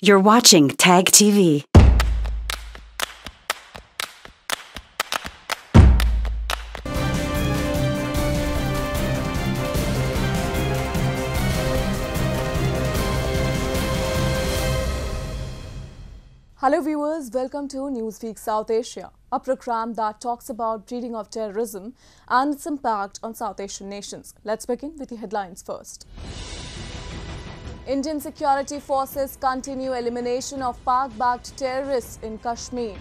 You're watching Tag TV. Hello viewers, welcome to Newsweek South Asia, a program that talks about breeding of terrorism and its impact on South Asian nations. Let's begin with the headlines first. Indian security forces continue elimination of Pak-backed terrorists in Kashmir.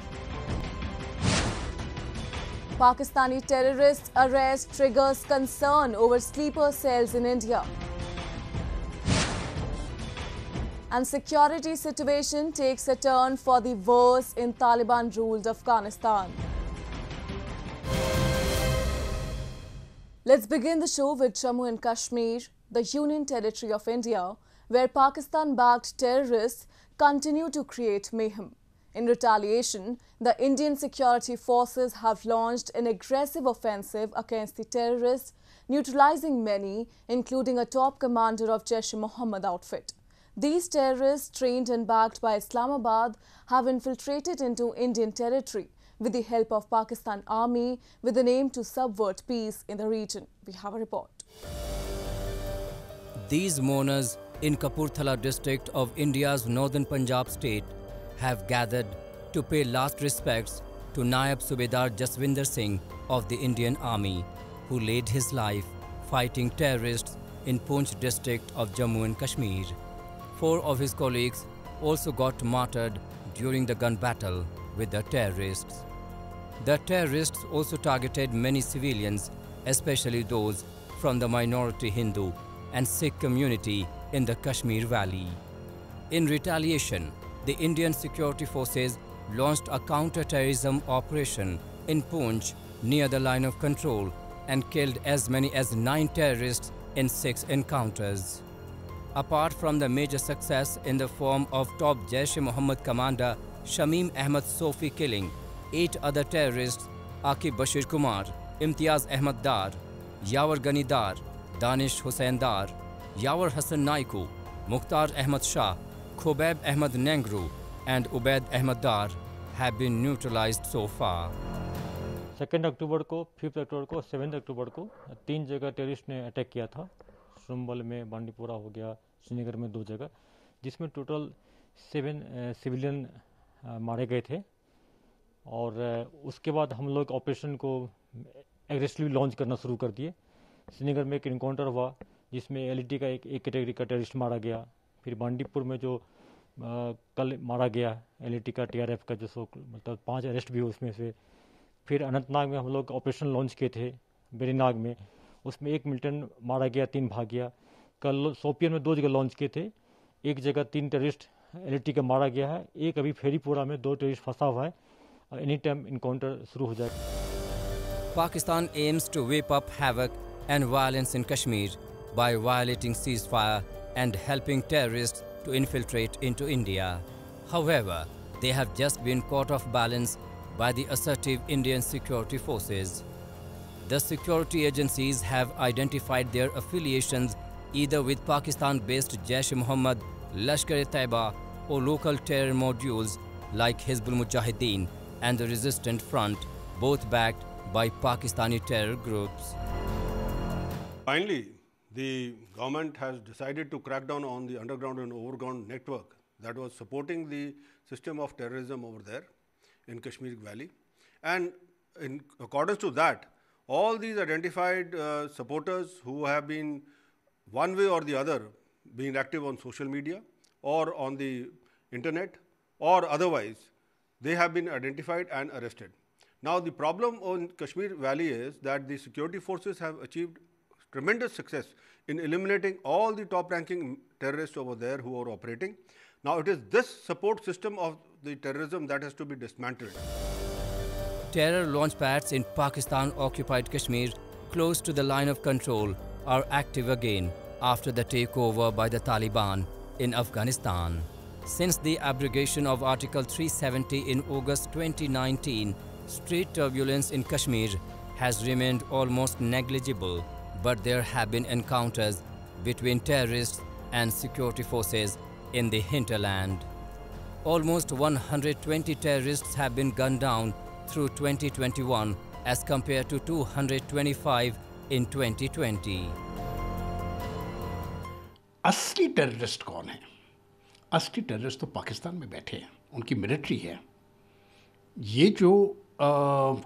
Pakistani terrorist arrest triggers concern over sleeper cells in India. And security situation takes a turn for the worse in Taliban-ruled Afghanistan. Let's begin the show with Jammu and Kashmir, the Union Territory of India, where Pakistan-backed terrorists continue to create mayhem. In retaliation, the Indian security forces have launched an aggressive offensive against the terrorists, neutralizing many, including a top commander of Jaish-e-Mohammed outfit. These terrorists, trained and backed by Islamabad, have infiltrated into Indian territory with the help of Pakistan Army with an aim to subvert peace in the region. We have a report. These mourners in Kapurthala district of India's northern Punjab state have gathered to pay last respects to Naib Subedar Jaswinder Singh of the Indian Army, who laid his life fighting terrorists in Poonch district of Jammu and Kashmir. Four of his colleagues also got martyred during the gun battle with the terrorists. The terrorists also targeted many civilians, especially those from the minority Hindu and Sikh community in the Kashmir Valley. In retaliation, the Indian security forces launched a counter-terrorism operation in Poonch near the line of control and killed as many as nine terrorists in six encounters. Apart from the major success in the form of top Jaish-e-Mohammed commander Shamim Ahmad Sofi killing eight other terrorists Akib Bashir Kumar, Imtiaz Ahmad Dar, Yawar Gani Dar, Danish Hussain Dar, Yawar Hassan Naiku, Mukhtar Ahmad Shah, Khobab Ahmad Nengru, and Ubaid Ahmad Dar have been neutralized so far. Second October को fifth अक्टूबर को seventh अक्टूबर को तीन जगह terrorist ने attack किया था। सुम्बल में बांडीपुरा हो गया श्रीनगर में दो जगह जिसमें टोटल सेवन सिविलियन मारे गए थे। और उसके बाद हम लोग ऑपरेशन को एग्रेसिवली लॉन्च करना शुरू कर दिए। श्रीनगर में एक इनकाउंटर हुआ। जिसमें एल का एक एक कैटेगरी का टेररिस्ट मारा गया। फिर बांडीपुर में जो आ, कल मारा गया एल का टीआरएफ का जो सो मतलब पाँच अरेस्ट भी उसमें से। फिर अनंतनाग में हम लोग ऑपरेशन लॉन्च किए थे बेरीनाग में। उसमें एक मिल्टन मारा गया तीन भाग गया कल सोपियन में दो जगह लॉन्च किए थे। एक जगह तीन टेररिस्ट एल का मारा गया है। एक अभी फेरीपुरा में दो टेररिस्ट फंसा हुआ है। एनी टाइम इनकाउंटर शुरू हो जाएगा Pakistan aims to whip up havoc and violence in Kashmir. By violating ceasefire and helping terrorists to infiltrate into India. However, they have just been caught off balance by the assertive Indian security forces. The security agencies have identified their affiliations either with Pakistan-based Jaish-e-Mohammed, Lashkar-e-Taiba or local terror modules like Hizbul Mujahideen and the Resistance Front, both backed by Pakistani terror groups. Finally, the government has decided to crack down on the underground and overground network that was supporting the system of terrorism over there in Kashmir Valley. And in accordance to that, all these identified uh, supporters who have been one way or the other being active on social media or on the internet or otherwise, they have been identified and arrested. Now, the problem on Kashmir Valley is that the security forces have achieved tremendous success in eliminating all the top ranking terrorists over there who are operating. Now, it is this support system of the terrorism that has to be dismantled. Terror launch pads in Pakistan occupied Kashmir, close to the line of control, are active again after the takeover by the Taliban in Afghanistan. Since the abrogation of Article 370 in August 2019, street turbulence in Kashmir has remained almost negligible, but there have been encounters between terrorists and security forces in the hinterland. almost 120 terrorists have been gunned down through 2021 as compared to 225 in 2020. असली terrorist कौन है असली terrorist तो पाकिस्तान में बैठे हैं उनकी military है ये जो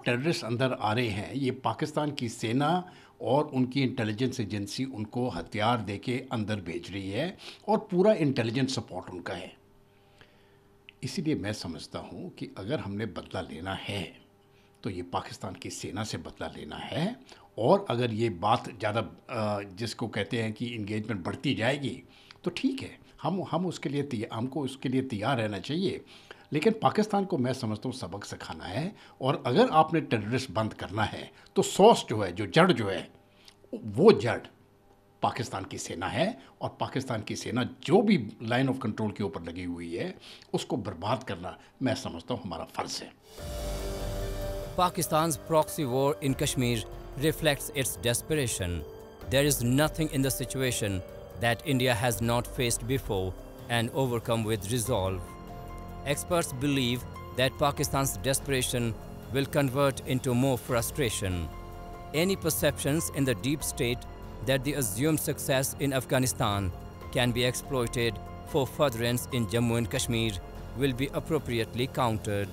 टेररिस्ट अंदर आ रहे हैं ये पाकिस्तान की सेना और उनकी इंटेलिजेंस एजेंसी उनको हथियार दे के अंदर भेज रही है और पूरा इंटेलिजेंस सपोर्ट उनका है। इसीलिए मैं समझता हूँ कि अगर हमने बदला लेना है तो ये पाकिस्तान की सेना से बदला लेना है और अगर ये बात ज़्यादा जिसको कहते हैं कि इंगेजमेंट बढ़ती जाएगी तो ठीक है। हम हम उसके लिए हमको उसके लिए तैयार रहना चाहिए लेकिन पाकिस्तान को मैं समझता हूँ सबक सिखाना है और अगर आपने टेररिस्ट बंद करना है तो सोर्स जो है, जो जड़ जो है, वो जड़ पाकिस्तान की सेना है और पाकिस्तान की सेना जो भी लाइन ऑफ़ कंट्रोल के ऊपर लगी हुई है, उसको बर्बाद करना मैं समझता हूँ हमारा फ़र्ज़ है Pakistan's proxy war in Kashmir reflects its desperation. There is nothing in the that India has not faced before and overcome with resolve. Experts believe that Pakistan's desperation will convert into more frustration. Any perceptions in the deep state that the assumed success in Afghanistan can be exploited for furtherance in Jammu and Kashmir will be appropriately countered.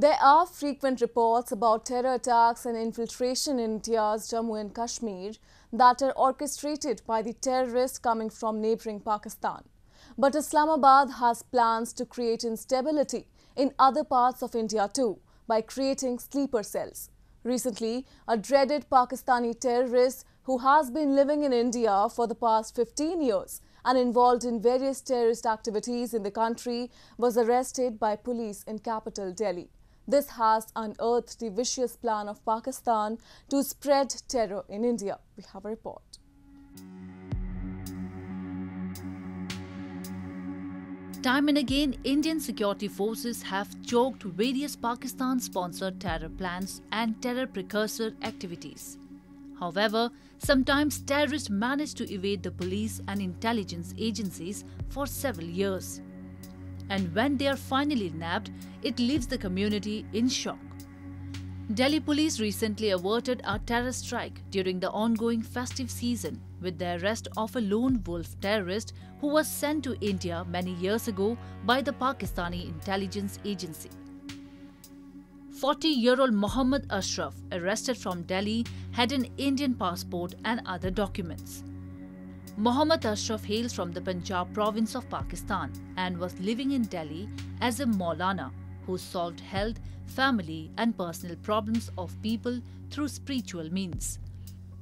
There are frequent reports about terror attacks and infiltration in India's Jammu and Kashmir that are orchestrated by the terrorists coming from neighboring Pakistan. But Islamabad has plans to create instability in other parts of India too by creating sleeper cells. Recently, a dreaded Pakistani terrorist who has been living in India for the past 15 years and involved in various terrorist activities in the country was arrested by police in capital Delhi. This has unearthed the vicious plan of Pakistan to spread terror in India. We have a report. Time and again, Indian security forces have choked various Pakistan-sponsored terror plans and terror precursor activities. However, sometimes terrorists manage to evade the police and intelligence agencies for several years and when they are finally nabbed, it leaves the community in shock. Delhi police recently averted a terror strike during the ongoing festive season with the arrest of a lone wolf terrorist who was sent to India many years ago by the Pakistani intelligence agency. 40-year-old Mohammad Ashraf, arrested from Delhi, had an Indian passport and other documents. Mohammad Ashraf hails from the Punjab province of Pakistan and was living in Delhi as a Maulana who solved health, family and personal problems of people through spiritual means.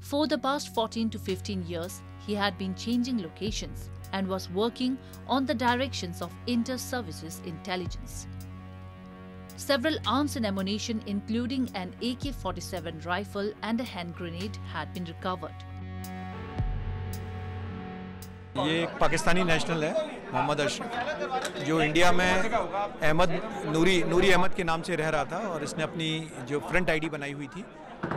For the past 14 to 15 years, he had been changing locations and was working on the directions of inter-services intelligence. Several arms and ammunition including an AK-47 rifle and a hand grenade had been recovered. ये एक Pakistani national है, मोहम्मद अशरफ, जो India में अहमद नूरी नूरी अहमद के नाम से रह रहा था और इसने अपनी जो फ्रंट आईडी बनाई हुई थी,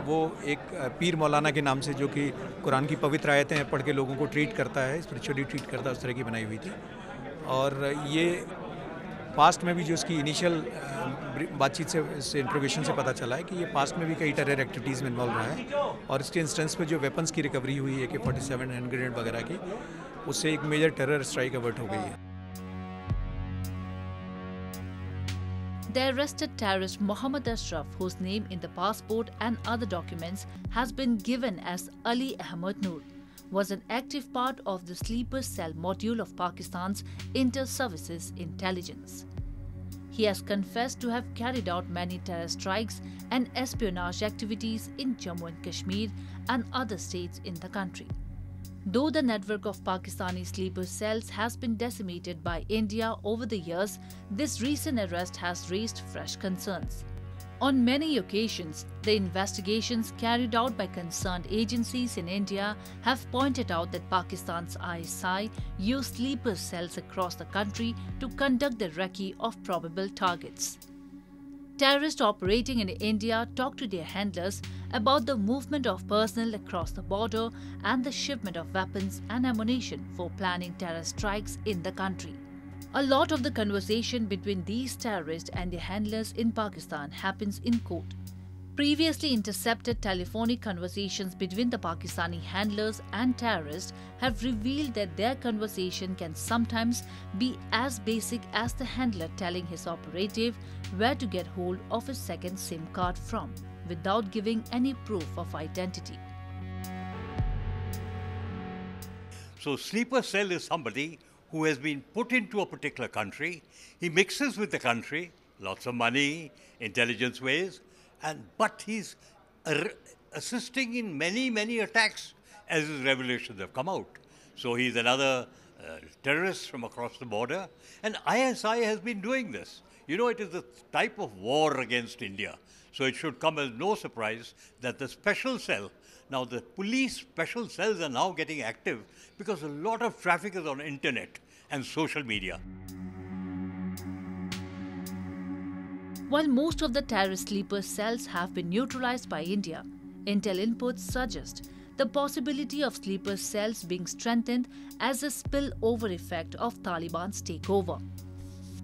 वो एक पीर मौलाना के नाम से जो कि कुरान की पवित्र आयतें पढ़ के लोगों को ट्रीट करता है स्परिचुअली ट्रीट करता है, उस तरह की बनाई हुई थी। और ये पास्ट में भी जो इसकी इनिशियल बातचीत से इस इंट्रोगेशन से पता चला है कि ये पास्ट में भी कई टेरर एक्टिविटीज़ में इन्वॉल्व रहा है। और इसके इंस्टेंस पे जो वेपन्स की रिकवरी हुई है कि फोर्टी सेवन हैंड ग्रेनेड वगैरह की उससे एक मेजर टेरर स्ट्राइक अवर्ट हो गई है The arrested terrorist Mohammad Ashraf, whose name in the passport and other documents has been given as Ali Ahmad Noor, was an active part of the sleeper cell module of Pakistan's inter-services intelligence. He has confessed to have carried out many terror strikes and espionage activities in Jammu and Kashmir and other states in the country. Though the network of Pakistani sleeper cells has been decimated by India over the years, this recent arrest has raised fresh concerns. On many occasions, the investigations carried out by concerned agencies in India have pointed out that Pakistan's ISI used sleeper cells across the country to conduct the recce of probable targets. Terrorists operating in India talk to their handlers about the movement of personnel across the border and the shipment of weapons and ammunition for planning terror strikes in the country. A lot of the conversation between these terrorists and their handlers in Pakistan happens in court. Previously intercepted telephonic conversations between the Pakistani handlers and terrorists have revealed that their conversation can sometimes be as basic as the handler telling his operative where to get hold of his second SIM card from, without giving any proof of identity. So, sleeper cell is somebody who has been put into a particular country. He mixes with the country, lots of money, intelligence ways, and but he's assisting in many, many attacks as his revelations have come out. So he's another uh, terrorist from across the border, and ISI has been doing this. You know, it is a type of war against India. So it should come as no surprise that the special cell, now the police special cells are now getting active because a lot of traffic is on internet and social media. While most of the terrorist sleeper cells have been neutralized by India, intel inputs suggest the possibility of sleeper cells being strengthened as a spillover effect of Taliban's takeover.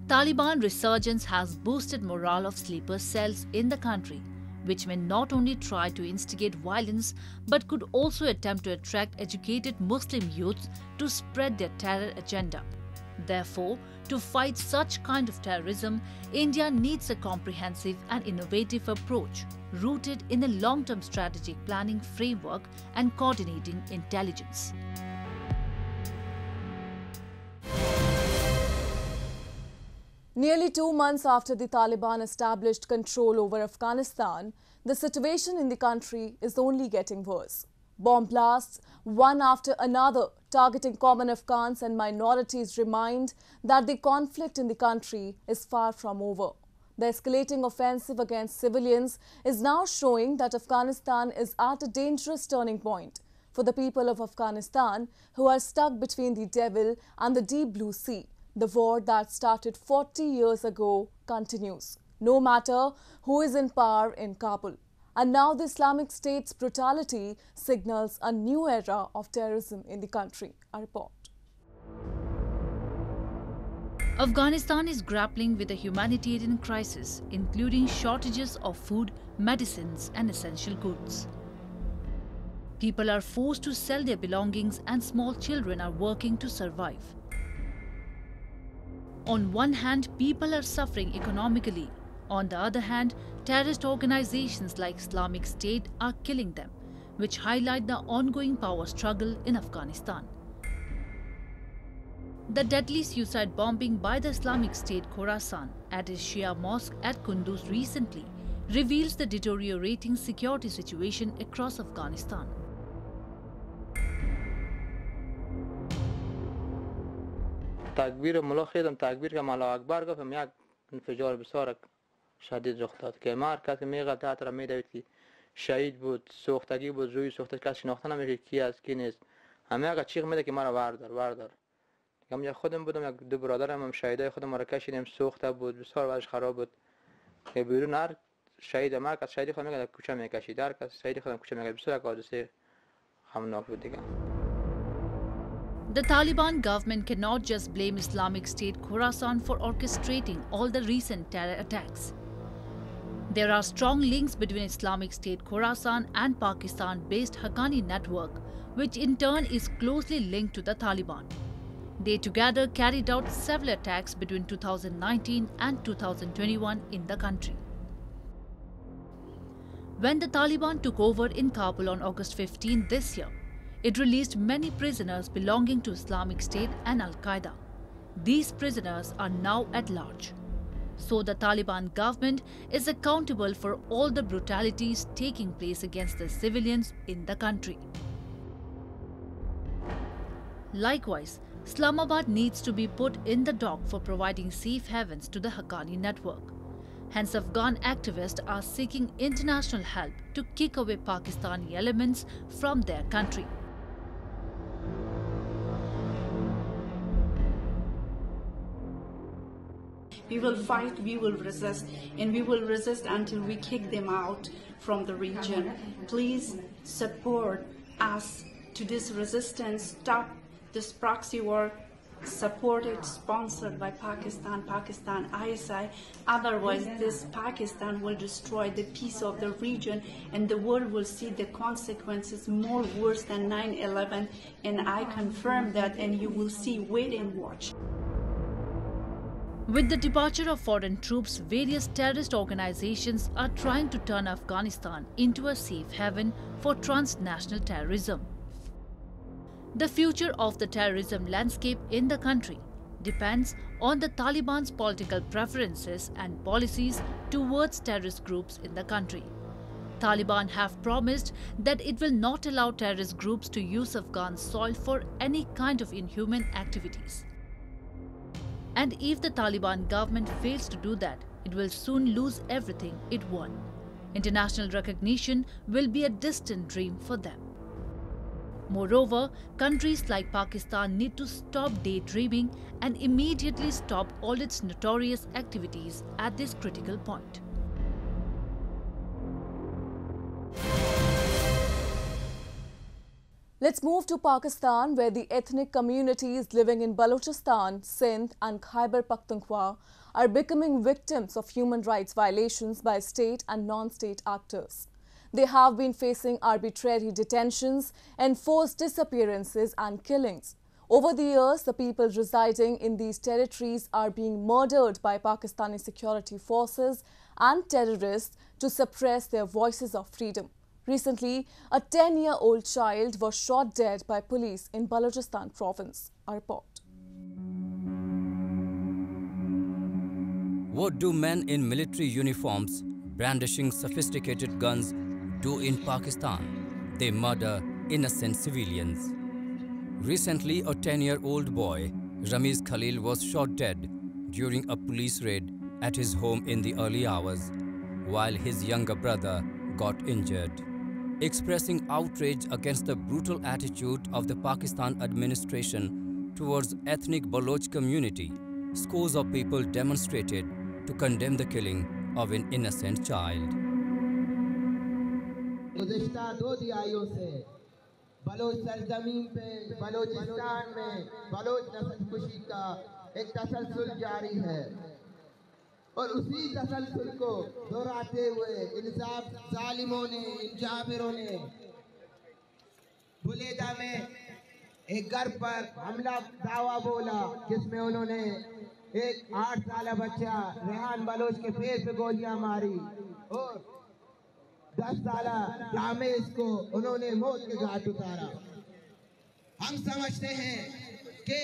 Taliban resurgence has boosted morale of sleeper cells in the country, which may not only try to instigate violence but could also attempt to attract educated Muslim youths to spread their terror agenda. Therefore, to fight such kind of terrorism, India needs a comprehensive and innovative approach rooted in a long-term strategic planning framework and coordinating intelligence. Nearly two months after the Taliban established control over Afghanistan, the situation in the country is only getting worse. Bomb blasts, one after another, targeting common Afghans and minorities remind that the conflict in the country is far from over. The escalating offensive against civilians is now showing that Afghanistan is at a dangerous turning point for the people of Afghanistan who are stuck between the devil and the deep blue sea. The war that started 40 years ago continues, no matter who is in power in Kabul. And now the Islamic State's brutality signals a new era of terrorism in the country. A report. Afghanistan is grappling with a humanitarian crisis, including shortages of food, medicines, and essential goods. People are forced to sell their belongings, and small children are working to survive. On one hand, people are suffering economically. On the other hand, terrorist organizations like Islamic State are killing them, which highlight the ongoing power struggle in Afghanistan. The deadly suicide bombing by the Islamic State Khorasan at its Shia mosque at Kunduz recently reveals the deteriorating security situation across Afghanistan. تکبیر ملا خیدم تکبیر که ملا اکبر گفتم یک انفجار بسیار شدید رخ داد که ما کسی میگه تحت را میدوید که شهید بود سوختگی بود روی سوخته کسی شناخته نمیشه کی است کی نیست. همه اگر چیغ میده که مرا وردار وردار. هم یک خودم بودم یک دو برادرم هم شهیدای خودم را کشیدیم سوخته بود بسیار وضعش خراب بود. که بیرون هر شهید ما کس شهید خودم میگه کوچه می‌کشید. هر کس شهید خودم کوچه می‌کشید بسیار حادثه غمناک بود دیگه. The Taliban government cannot just blame Islamic State Khorasan for orchestrating all the recent terror attacks. There are strong links between Islamic State Khorasan and Pakistan-based Haqqani network, which in turn is closely linked to the Taliban. They together carried out several attacks between 2019 and 2021 in the country. When the Taliban took over in Kabul on August 15 this year, it released many prisoners belonging to Islamic State and Al-Qaeda. These prisoners are now at large. So the Taliban government is accountable for all the brutalities taking place against the civilians in the country. Likewise, Islamabad needs to be put in the dock for providing safe havens to the Haqqani network. Hence, Afghan activists are seeking international help to kick away Pakistani elements from their country. We will fight, we will resist, and we will resist until we kick them out from the region. Please support us to this resistance, stop this proxy war supported, sponsored by Pakistan, Pakistan ISI. Otherwise, this Pakistan will destroy the peace of the region and the world will see the consequences more worse than 9-11. And I confirm that and you will see, wait and watch. With the departure of foreign troops, various terrorist organizations are trying to turn Afghanistan into a safe haven for transnational terrorism. The future of the terrorism landscape in the country depends on the Taliban's political preferences and policies towards terrorist groups in the country. Taliban have promised that it will not allow terrorist groups to use Afghan soil for any kind of inhuman activities. And if the Taliban government fails to do that, it will soon lose everything it won. International recognition will be a distant dream for them. Moreover, countries like Pakistan need to stop daydreaming and immediately stop all its notorious activities at this critical point. Let's move to Pakistan, where the ethnic communities living in Balochistan, Sindh, and Khyber Pakhtunkhwa are becoming victims of human rights violations by state and non state actors. They have been facing arbitrary detentions, enforced disappearances, and killings. Over the years, the people residing in these territories are being murdered by Pakistani security forces and terrorists to suppress their voices of freedom. Recently, a 10-year-old child was shot dead by police in Balochistan province. A report. What do men in military uniforms brandishing sophisticated guns do in Pakistan? They murder innocent civilians. Recently, a 10-year-old boy, Ramiz Khalil, was shot dead during a police raid at his home in the early hours, while his younger brother got injured expressing outrage against the brutal attitude of the Pakistan administration towards ethnic Baloch community, scores of people demonstrated to condemn the killing of an innocent child. दो दिहाइयों से Bloch सरजमीन पे बलोचिस्तान में Bloch नस्ल खुशी का एक तसलसल जारी है और उसी तसलसल को दोहराते हुए इन जालिमों ने इन जाबिरों ने। बुलेदा में एक घर पर हमला दावा बोला, जिसमें उन्होंने एक आठ साल बच्चा रेहान बलोच के फेस पे गोलियाँ मारी और दस साल रामेश को उन्होंने मौत के घाट उतारा। हम समझते हैं कि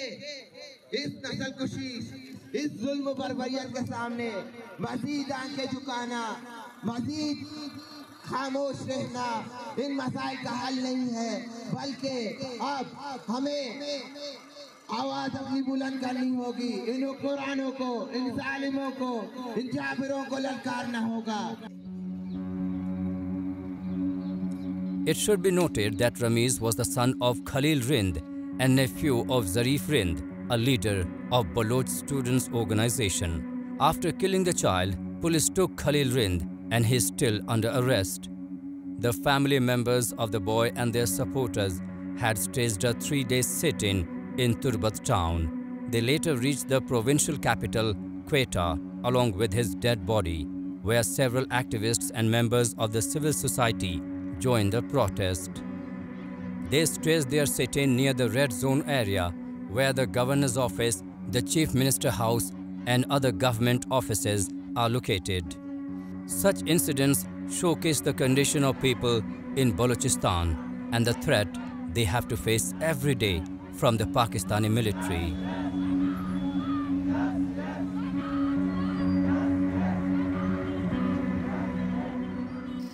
इस नस्ल कुशी, इस जुल्म बरबरियत के सामने मजीद आँखें झुकाना, मजीद खामोश रहना इन मसाइल का हल नहीं है, बल्कि अब हमें आवाज़ अपनी बुलंद करनी होगी। इन हुक्मरानों को, इन जालिमों को, इन जाबिरों को ललकारना होगा। It should be noted that Ramiz was the son of Khalil Rind and nephew of Zarif Rind, a leader of Baloch Students Organization. After killing the child, police took Khalil Rind and he is still under arrest. The family members of the boy and their supporters had staged a three-day sit-in in Turbat town. They later reached the provincial capital, Quetta, along with his dead body, where several activists and members of the civil society joined the protest. They staged their sit-in near the red zone area where the governor's office, the chief minister house and other government offices are located. Such incidents showcase the condition of people in Balochistan and the threat they have to face every day from the Pakistani military.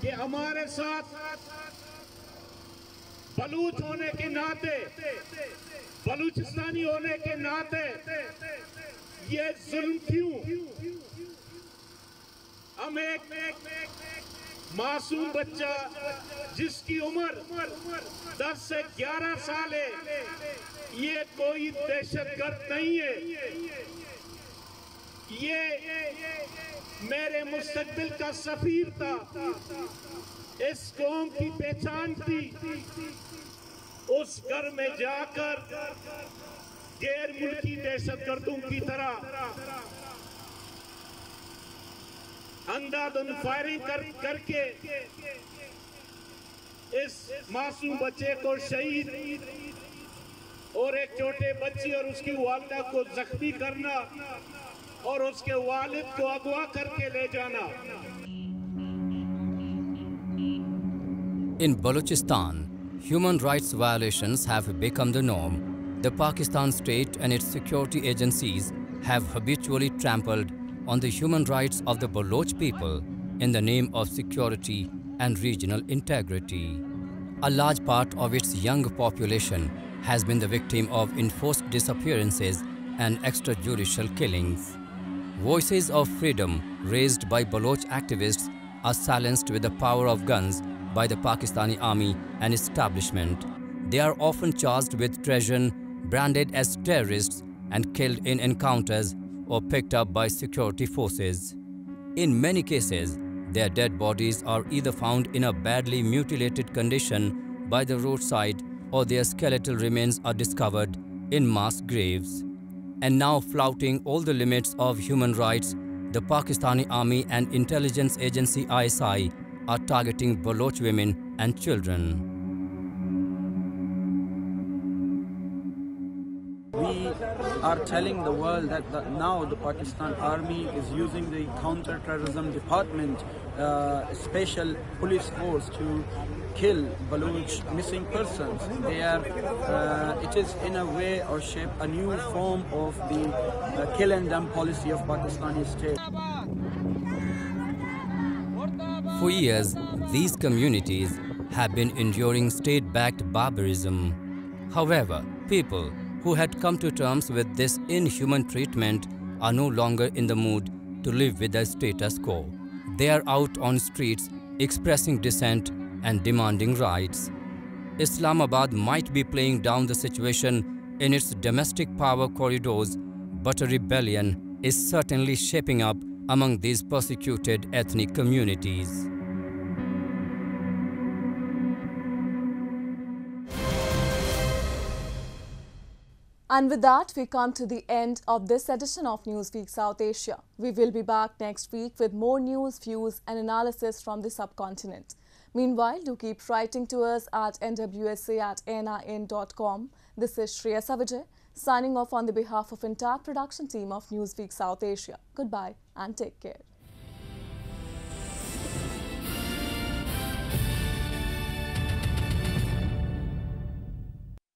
कि हमारे साथ बलूच होने के नाते, बलूचिस्तानी होने के नाते, ये जुल्म क्यों? हम एक मासूम बच्चा जिसकी उम्र 10 से 11 साल है, ये कोई दहशतगर्द नहीं है। ये मेरे मुस्तकबिल का सफीर था। इस कौम की पहचान थी। उस घर में जाकर गैर मुल्की दहशत गर्दों की तरह अंधाधुन फायरिंग कर करके इस मासूम बच्चे को शहीद और एक छोटे बच्ची और उसकी वालदा को जख्मी करना और उसके वालिद को अगवा करके ले जाना। इन Balochistan, human rights violations have become the norm. The Pakistan state and its security agencies have habitually trampled on the human rights of the Baloch people in the name of security and regional integrity. A large part of its young population has been the victim of enforced disappearances and extrajudicial killings. Voices of freedom raised by Baloch activists are silenced with the power of guns by the Pakistani army and establishment. They are often charged with treason, branded as terrorists, and killed in encounters or picked up by security forces. In many cases, their dead bodies are either found in a badly mutilated condition by the roadside or their skeletal remains are discovered in mass graves. And now flouting all the limits of human rights, the Pakistani army and intelligence agency ISI are targeting Baloch women and children. We are telling the world that the, now the Pakistan army is using the counter-terrorism department uh, special police force to kill Baloch missing persons. They are, uh, it is in a way or shape a new form of the uh, kill and dump policy of Pakistani state. For years, these communities have been enduring state-backed barbarism. However, people who had come to terms with this inhuman treatment are no longer in the mood to live with the status quo. They are out on streets expressing dissent and demanding rights. Islamabad might be playing down the situation in its domestic power corridors, but a rebellion is certainly shaping up among these persecuted ethnic communities. And with that, we come to the end of this edition of Newsweek South Asia. We will be back next week with more news, views, and analysis from the subcontinent. Meanwhile, do keep writing to us at nwsa at nin.com. This is Shreya Savijay, signing off on the behalf of entire production team of Newsweek South Asia. Goodbye and take care.